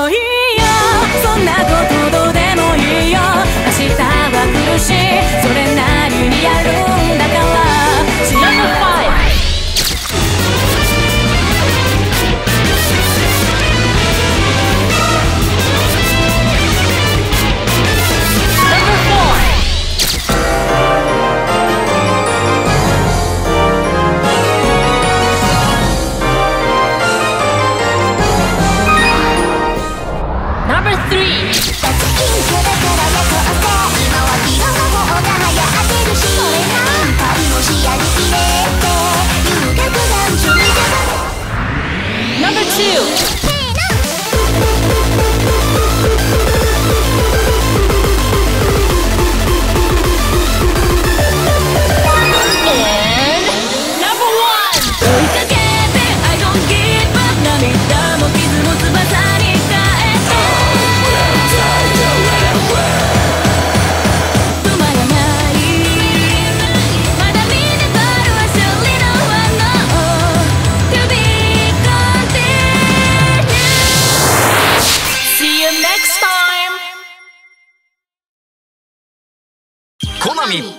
Oh, he コナミ。